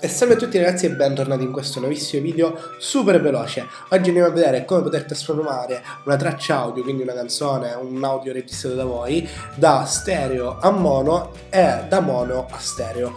E salve a tutti ragazzi e bentornati in questo nuovissimo video super veloce. Oggi andiamo a vedere come poter trasformare una traccia audio, quindi una canzone, un audio registrato da voi Da stereo a mono e da mono a stereo.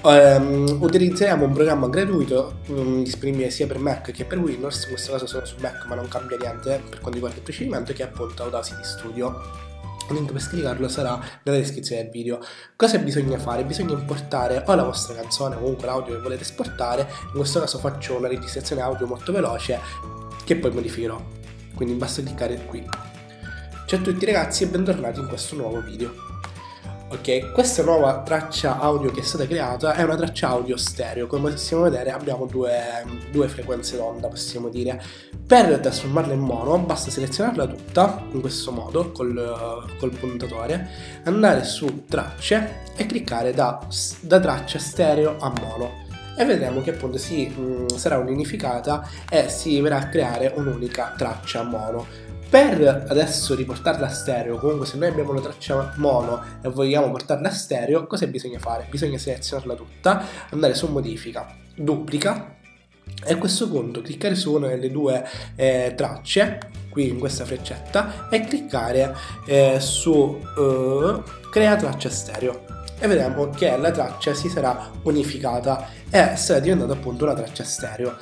Um, Utilizzeremo un programma gratuito um, disponibile sia per Mac che per Windows. In questo caso sono su Mac ma non cambia niente per quanto riguarda il procedimento Che è appunto Audacity Studio il link per scaricarlo sarà nella descrizione del video. Cosa bisogna fare? Bisogna importare o la vostra canzone o comunque l'audio che volete esportare, in questo caso faccio una registrazione audio molto veloce che poi modificherò, quindi basta cliccare qui. Ciao a tutti ragazzi e bentornati in questo nuovo video. Ok, questa nuova traccia audio che è stata creata è una traccia audio stereo, come possiamo vedere abbiamo due, due frequenze d'onda, possiamo dire. Per trasformarla in mono basta selezionarla tutta, in questo modo, col, col puntatore, andare su tracce e cliccare da, da traccia stereo a mono e vedremo che appunto si, mh, sarà unificata e si verrà a creare un'unica traccia mono. Per adesso riportarla a stereo, comunque se noi abbiamo una traccia mono e vogliamo portarla a stereo, cosa bisogna fare? Bisogna selezionarla tutta, andare su modifica, duplica e a questo punto cliccare su una delle due eh, tracce, qui in questa freccetta, e cliccare eh, su uh, crea traccia stereo e vedremo che la traccia si sarà unificata e sarà diventata appunto una traccia stereo.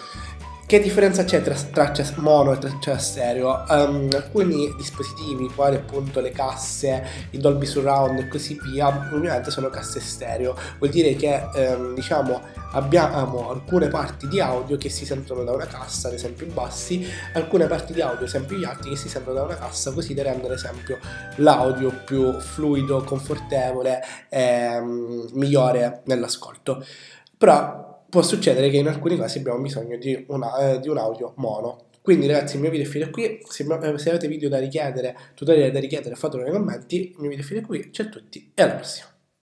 Che differenza c'è tra traccia mono e traccia stereo? Um, alcuni dispositivi, quali appunto le casse, il Dolby Surround e così via, ovviamente sono casse stereo. Vuol dire che um, diciamo abbiamo alcune parti di audio che si sentono da una cassa, ad esempio i bassi, alcune parti di audio, ad esempio gli alti, che si sentono da una cassa, così da rendere, ad esempio, l'audio più fluido, confortevole e um, migliore nell'ascolto. Però può succedere che in alcuni casi abbiamo bisogno di, una, eh, di un audio mono. Quindi ragazzi il mio video è finito qui, se, eh, se avete video da richiedere, tutorial da richiedere fatelo nei commenti, il mio video è finito qui, ciao a tutti e alla prossima.